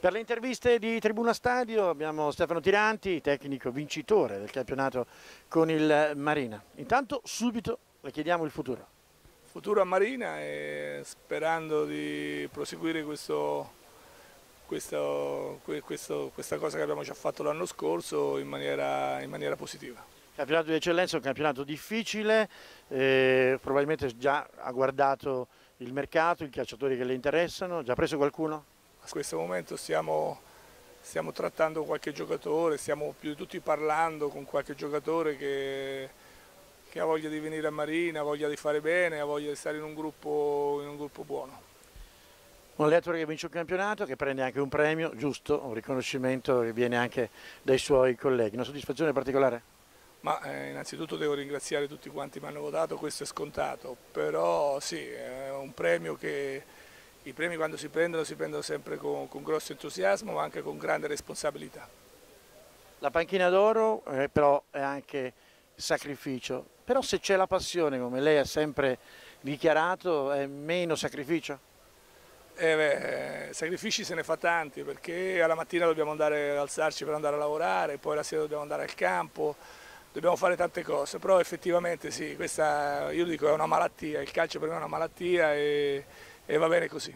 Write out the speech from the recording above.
Per le interviste di Tribuna Stadio abbiamo Stefano Tiranti, tecnico vincitore del campionato con il Marina. Intanto subito le chiediamo il futuro. Futuro a Marina e sperando di proseguire questo, questo, questo, questa cosa che abbiamo già fatto l'anno scorso in maniera, in maniera positiva. Campionato di eccellenza è un campionato difficile, eh, probabilmente già ha guardato il mercato, i calciatori che le interessano, già preso qualcuno? In questo momento stiamo, stiamo trattando qualche giocatore, stiamo più di tutti parlando con qualche giocatore che, che ha voglia di venire a Marina, ha voglia di fare bene, ha voglia di stare in un gruppo, in un gruppo buono. Un allenatore che vince un campionato, che prende anche un premio, giusto, un riconoscimento che viene anche dai suoi colleghi. Una soddisfazione particolare? Ma eh, innanzitutto devo ringraziare tutti quanti mi hanno votato, questo è scontato, però sì, è un premio che i premi quando si prendono si prendono sempre con, con grosso entusiasmo ma anche con grande responsabilità. La panchina d'oro eh, però è anche sacrificio, però se c'è la passione come lei ha sempre dichiarato è meno sacrificio? Eh beh, sacrifici se ne fa tanti perché alla mattina dobbiamo andare ad alzarci per andare a lavorare, poi la sera dobbiamo andare al campo, dobbiamo fare tante cose, però effettivamente sì, questa io dico è una malattia, il calcio per me è una malattia e, e va bene così.